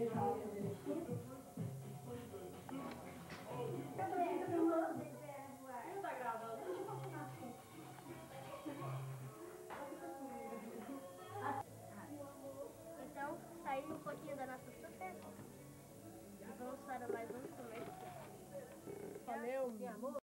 Então, um pouquinho da nossa surpresa. E vamos para mais um comercial. Valeu, meu amor.